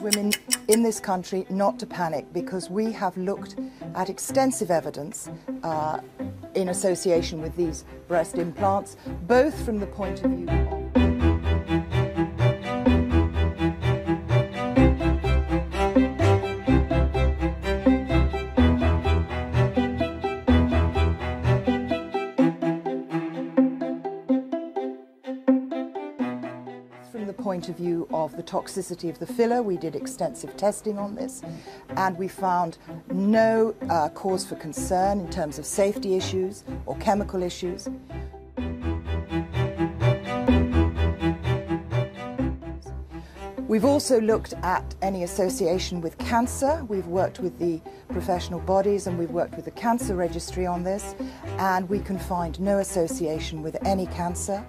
women in this country not to panic because we have looked at extensive evidence uh, in association with these breast implants, both from the point of view of point of view of the toxicity of the filler, we did extensive testing on this and we found no uh, cause for concern in terms of safety issues or chemical issues. We've also looked at any association with cancer. We've worked with the professional bodies and we've worked with the cancer registry on this, and we can find no association with any cancer.